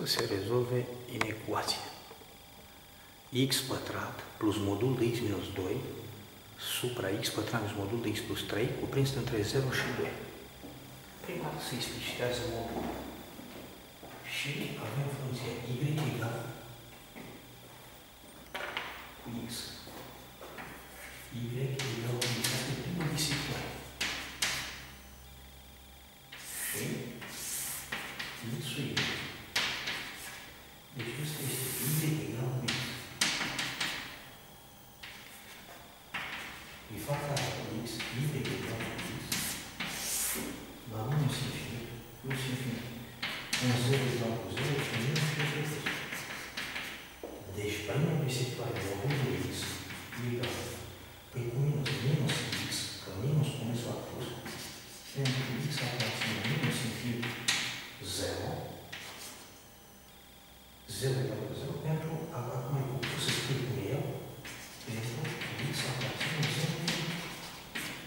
să se rezolve inecuația. x pătrat plus modul de x minus 2 supra x pătrat minus de x plus 3 cuprins între 0 și 2. Prima dată se explicitează modul. Și avem funcția y cu x. y egal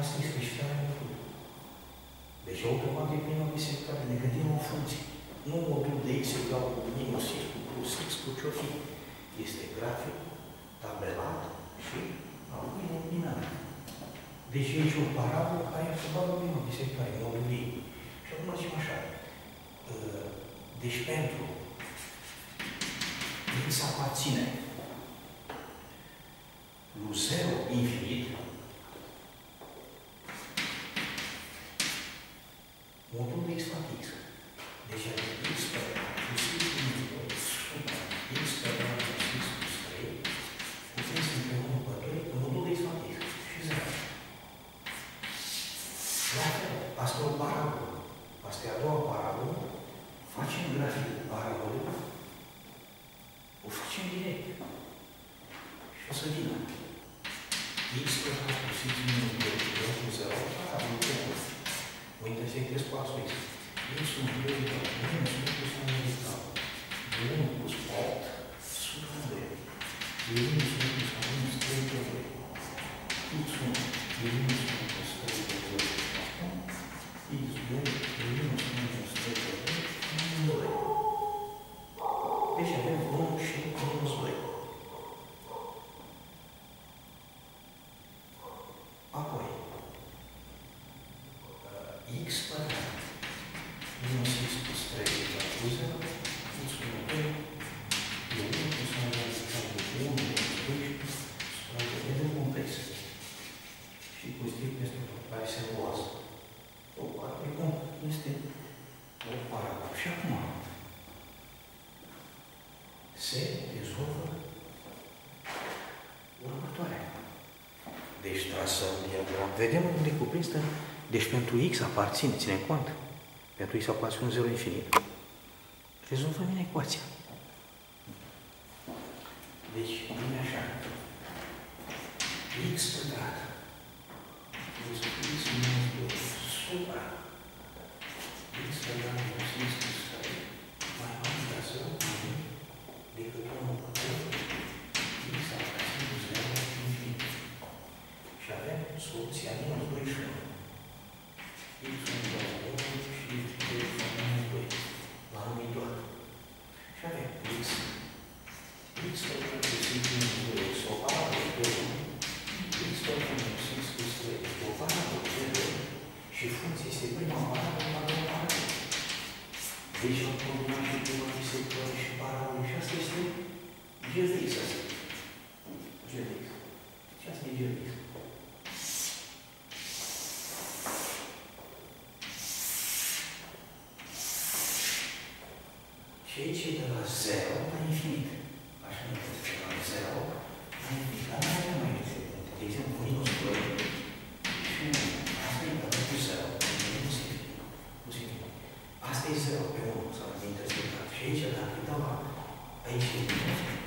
Asta este specificarea modulului. Deci automat e prima bisectoare, ne gândim o funcție. Nu modul de x egal cu minus x cu plus x cu ce-o fi. Este grafic, tabelat și apoi eliminat. Deci aici o parabolă care e sub prima bisectoare, modul ei. Și acum zicem așa. Deci pentru x aparține lui 0 infinit, modul de x fac x. Deci are este o parabolă. Și acum se rezolvă următoarea. Deci trasăm diagram. Vedem unde e cuprins deci pentru x aparține, ține cont, pentru x aparține un 0 infinit. Rezolvăm inecuația. Deci, vine așa. x pătrat plus x minus 2 supra x pătrat ceea ce de la zero la infinit. Așa încât de la zero la infinit. La mai avem mai De exemplu, minus 2 și 1. Asta e egal cu 0. Nu se Asta e 0 pe 1 sau la interceptat. Și aici, dacă dau aici e minus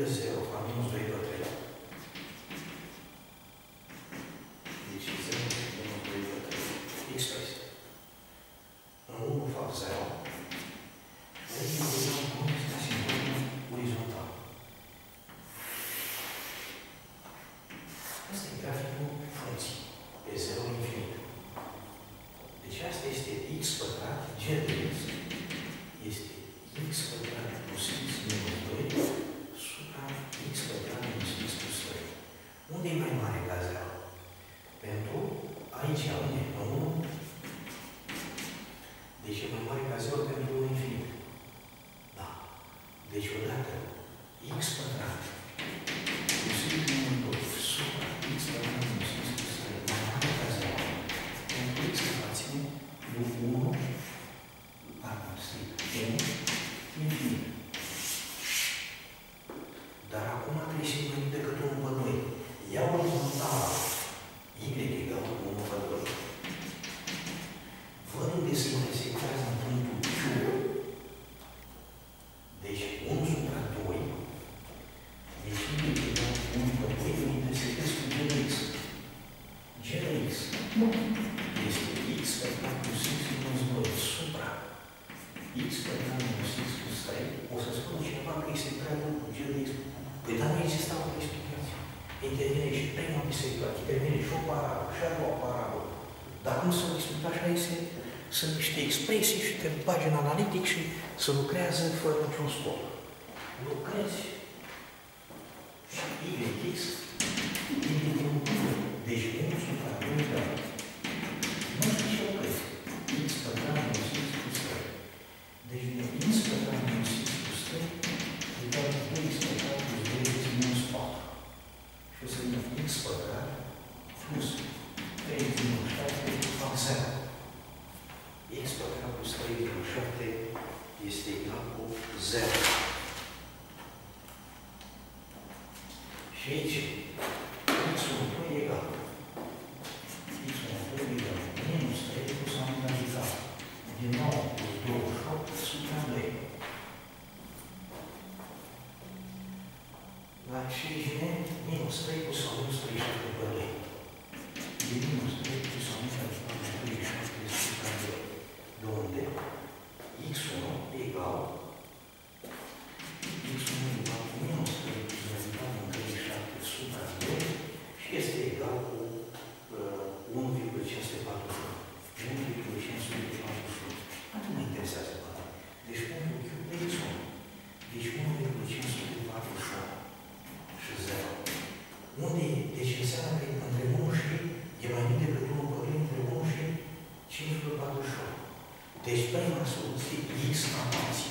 do é Senhor, caminhos do 更强一点。Deci, 1 supra 2, deci y de 1 supra 2 unde se cu genul x. Genul x este x pătrat plus x minus 2 supra x pătrat minus x plus 3. O să spună cineva că este prea mult cu genul x. Păi da, dar nu exista o explicație. Intervine și prima biserică, intervine și o parabolă, și a doua parabolă. Dar cum să o discută așa este, sunt niște expresii și te bagi în analitic și Să lucrează fără niciun scop. Lucrezi și margine minus 3 pus la minus 37 pe 2. De minus 3 pus la minus 37 pe 2 este egal de unde x1 egal Deci înseamnă că între 1 și, e mai mic decât 1 Corint, între 1 și 5,48. Deci prima soluție X amați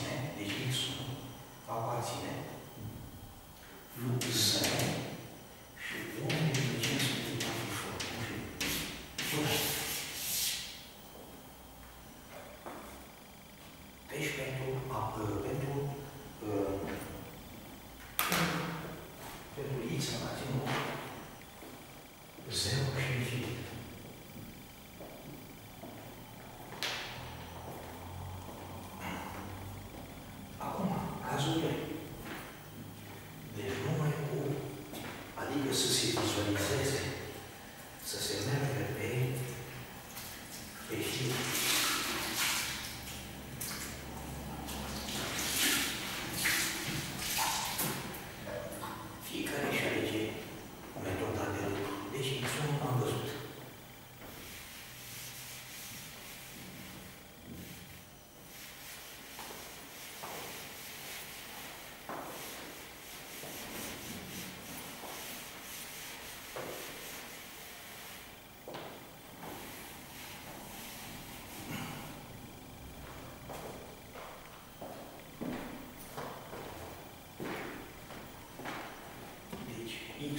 cazuri de deci numai cu, adică să se vizualizeze.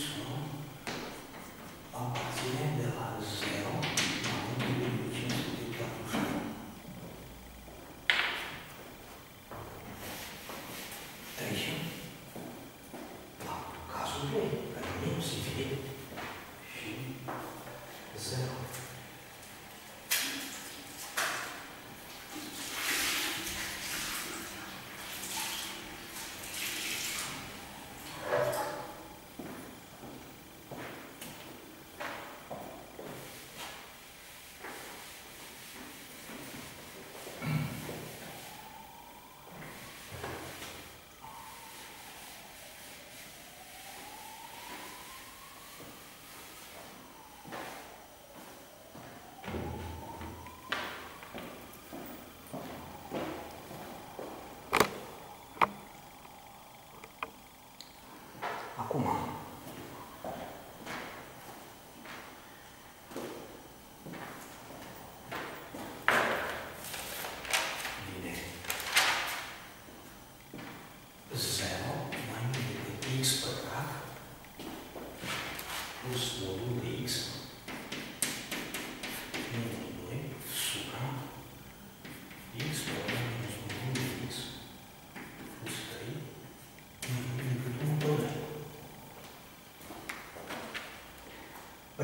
peaceful.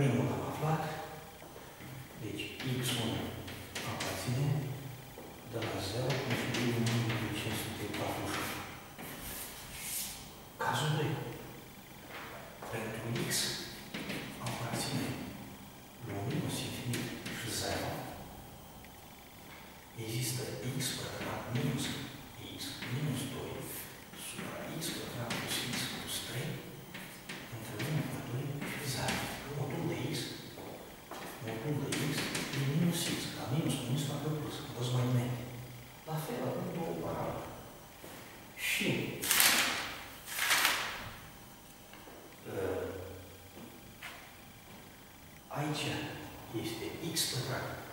Primul am aflat. Deci, X1 aparține de la 0 până și 1548. Cazul 2. Pentru X aparține lui minus infinit și 0. Există X pătrat minus X minus speaks to her.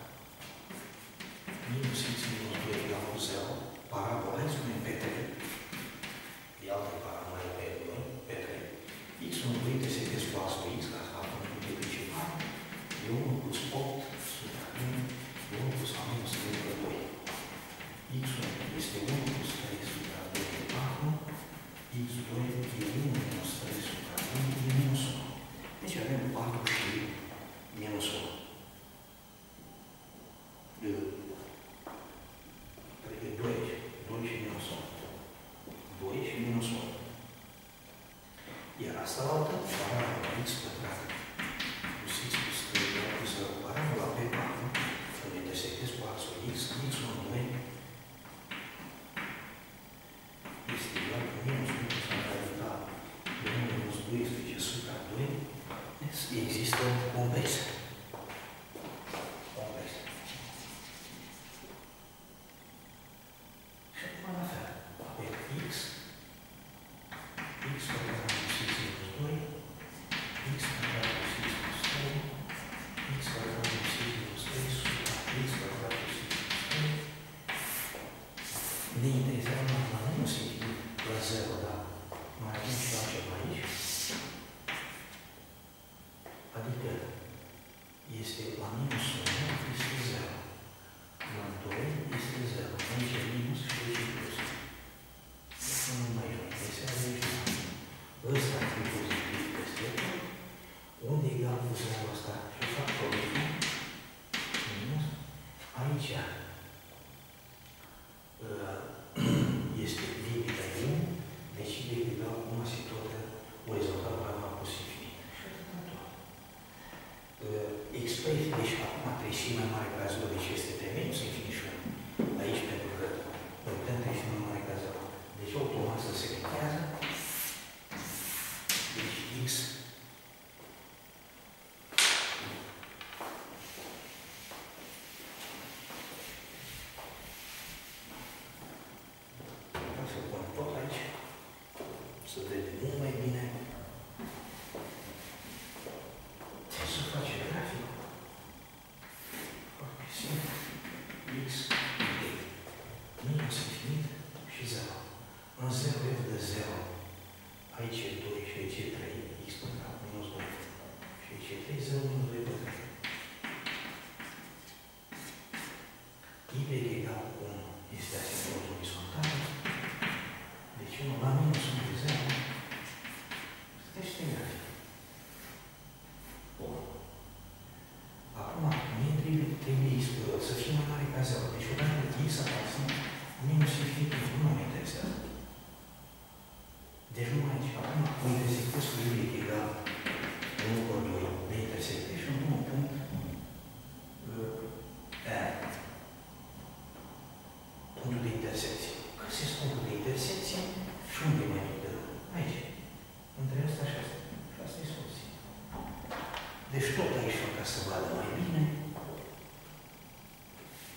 Deci tot aici, ca să vadă mai bine,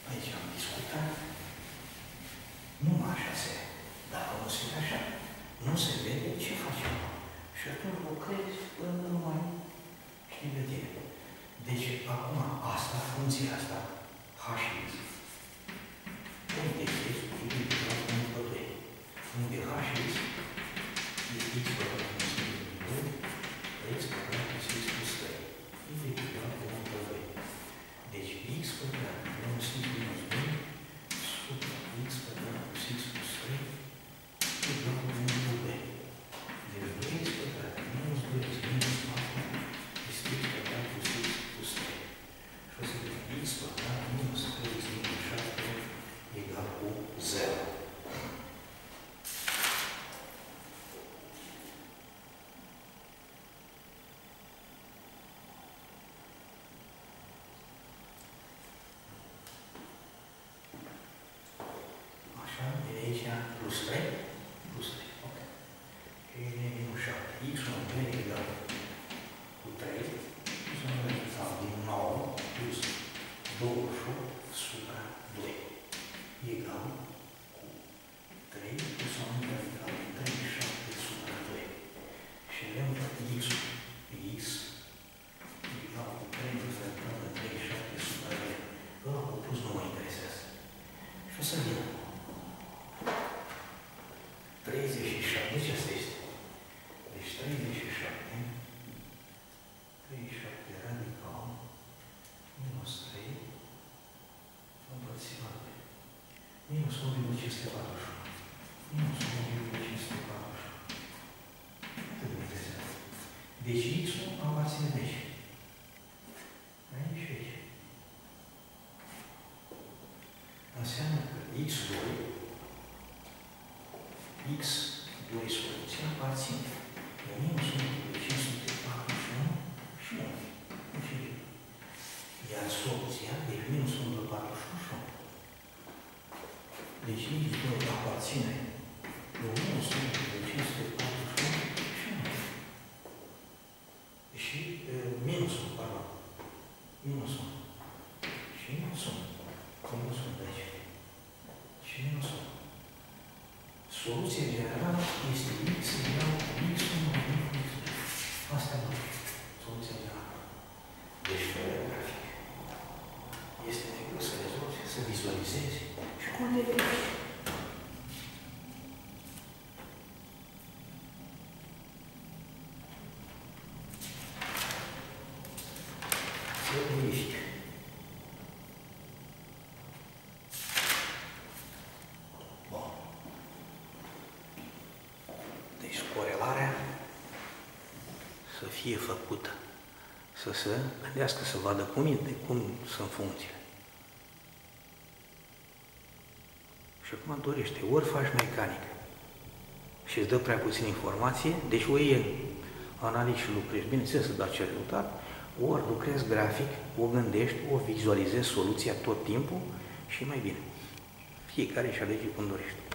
aici am discutat, numai așa se, dacă nu se așa, nu se vede ce facem. Și atunci lucrezi până nu mai știi de tine. Deci, acum, asta, funcția asta, h egal cu 1 pe 2. Deci 2x pătrat minus 2x minus 4 este x pătrat plus x plus 3. Și o să vedem x pătrat minus 3x minus 7 egal cu 0. Așa, de aici plus 3, plus 3, ok. Și vine minus 7. X nu e egal cu 3, și să nu rezultat din 9 plus 28 supra 2 egal cu 3 plus 1 egal cu 37 supra 2. Și avem x, x egal cu 3 reflectat de 37 supra 2. Ăla cu plus nu mă interesează. Și o să vină 37, deci asta este. Deci 37, 37 radical, minus 3, împărțit la 2. Minus 1,541. Minus 1,541. Atât de interesant. Deci x-ul aparține de aici. Aici și aici. Înseamnă că x2 x2 soluția aparține de Deci x2 aparține de minus 1,541 și 1. Și uh, minus 1, pardon. Minus 1. Și minus 1. Minus 1 de aici. Și minus 1. Soluția generală este x egal cu x mai minus x. Asta nu. Soluția generală. Deci, fără grafic. Este decât să rezolvi, să vizualizezi și cum le vezi. Să verific. Bun. Deci corelarea să fie făcută, să se gândească, să vadă cum, e, de cum sunt funcțiile. Și acum dorește, ori faci mecanică și îți dă prea puțin informație, deci o iei analizi și lucrezi, bineînțeles să dă acel rezultat, ori lucrezi grafic, o gândești, o vizualizezi soluția tot timpul și mai bine. Fiecare își alege cum dorește.